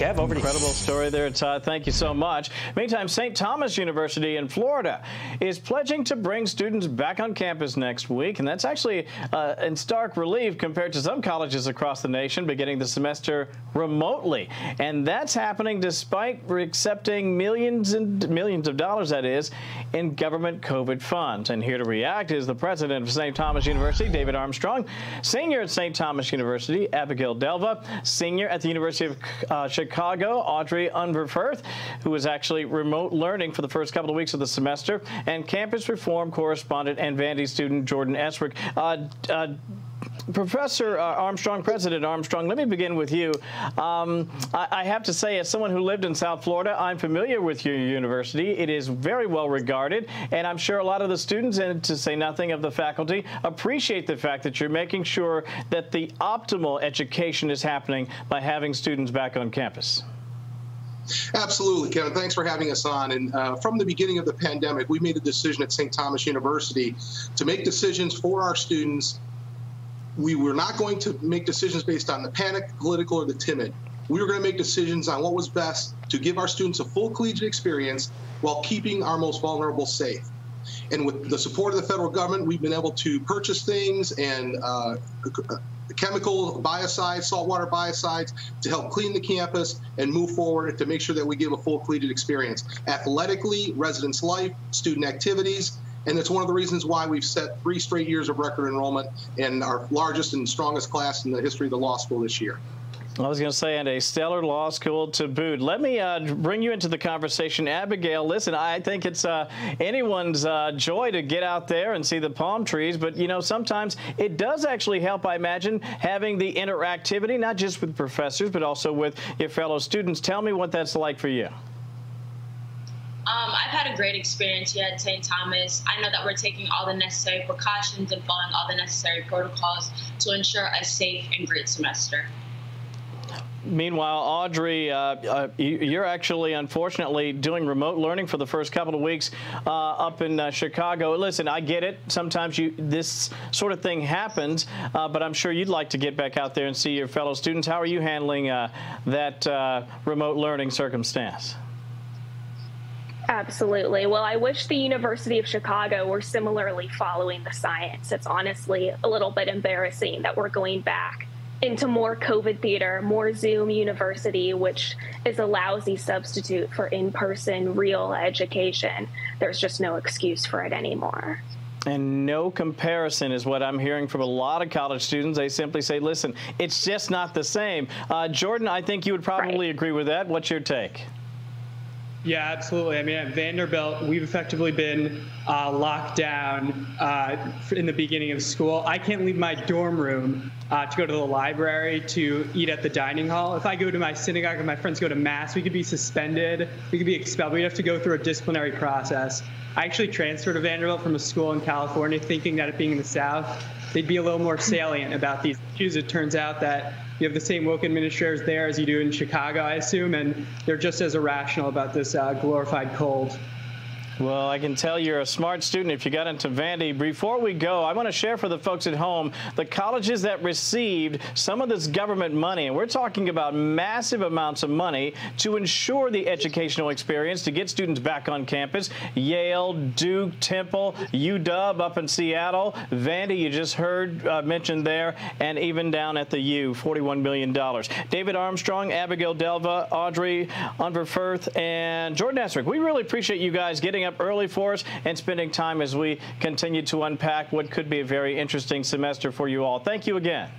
Kev, over to Incredible story there, Todd. Thank you so much. Meantime, St. Thomas University in Florida is pledging to bring students back on campus next week, and that's actually uh, in stark relief compared to some colleges across the nation beginning the semester remotely. And that's happening despite accepting millions and millions of dollars, that is, in government COVID funds. And here to react is the president of St. Thomas University, David Armstrong, senior at St. Thomas University, Abigail Delva, senior at the University of uh, Chicago, Audrey Unverferth, who was actually remote learning for the first couple of weeks of the semester, and campus reform correspondent and Vandy student Jordan Esrig. Uh, uh, Professor uh, Armstrong, President Armstrong, let me begin with you. Um, I, I, have to say, as someone who lived in South Florida, I'm familiar with your university. It is very well regarded, and I'm sure a lot of the students, and to say nothing of the faculty, appreciate the fact that you're making sure that the optimal education is happening by having students back on campus. Absolutely, Kevin. Thanks for having us on. And uh, from the beginning of the pandemic, we made a decision at St. Thomas University to make decisions for our students we were not going to make decisions based on the panic, political, or the timid. We were going to make decisions on what was best to give our students a full collegiate experience while keeping our most vulnerable safe. And with the support of the federal government, we've been able to purchase things and uh, chemical biocides, saltwater biocides to help clean the campus and move forward to make sure that we give a full collegiate experience. Athletically, residence life, student activities, and it's one of the reasons why we've set three straight years of record enrollment in our largest and strongest class in the history of the law school this year. I was going to say, and a stellar law school to boot. Let me uh, bring you into the conversation. Abigail, listen, I think it's uh, anyone's uh, joy to get out there and see the palm trees, but, you know, sometimes it does actually help, I imagine, having the interactivity, not just with professors, but also with your fellow students. Tell me what that's like for you. Um, I've had a great experience here at St. Thomas. I know that we're taking all the necessary precautions and following all the necessary protocols to ensure a safe and great semester. Meanwhile, Audrey, uh, uh, you're actually, unfortunately, doing remote learning for the first couple of weeks uh, up in uh, Chicago. Listen, I get it. Sometimes you this sort of thing happens, uh, but I'm sure you'd like to get back out there and see your fellow students. How are you handling uh, that remote learning circumstance? Absolutely. Well, I wish the University of Chicago were similarly following the science. It's honestly a little bit embarrassing that we're going back into more COVID theater, more Zoom university, which is a lousy substitute for in person, real education. There's just no excuse for it anymore. And no comparison is what I'm hearing from a lot of college students. They simply say, listen, it's just not the same. Uh, Jordan, I think you would probably right. agree with that. What's your take? Yeah, absolutely. I mean, at Vanderbilt, we've effectively been uh, locked down uh, in the beginning of school. I can't leave my dorm room uh, to go to the library to eat at the dining hall. If I go to my synagogue and my friends go to mass, we could be suspended. We could be expelled. We'd have to go through a disciplinary process. I actually transferred to Vanderbilt from a school in California, thinking that it being in the South, they'd be a little more salient about these issues. It turns out that you have the same woke administrators there as you do in Chicago, I assume, and they're just as irrational about this uh, glorified cold. Well, I can tell you're a smart student if you got into Vandy. Before we go, I want to share for the folks at home the colleges that received some of this government money. And we're talking about massive amounts of money to ensure the educational experience to get students back on campus. Yale, Duke, Temple, UW up in Seattle, Vandy, you just heard uh, mentioned there, and even down at the U, $41 million. David Armstrong, Abigail Delva, Audrey Unverferth, and Jordan Esrig. We really appreciate you guys getting up up early for us and spending time as we continue to unpack what could be a very interesting semester for you all. Thank you again.